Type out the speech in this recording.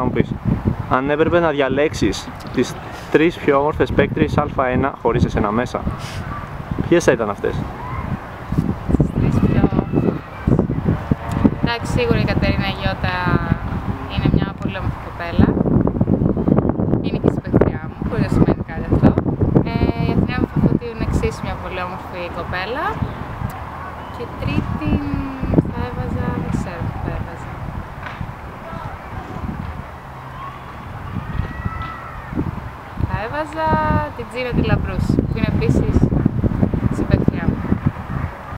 θες, να- θέλω να μου πεις. Αν έπρεπε να διαλέξεις τις τρεις πιο όμορφες παίκτριες Α1 χωρίς εσένα μέσα, ποιες θα ήταν αυτές; Τρεις πιο... Εντάξει, σίγουρα η Κατερίνα Γιώτα είναι μια πολύ όμορφη κοπέλα. Είναι και στην παιχτριά μου, χωρίς να σημαίνει κάτι αυτό. Ε, η Αθηνά Μυθοφωτίου είναι εξίσου μια πολύ όμορφη κοπέλα. Και τρίτη μ, θα έβαζα, δεν ξέρω τι θα έβαζα. Θα έβαζα την Τζίνα τη Λαμπρούς, που είναι επίσης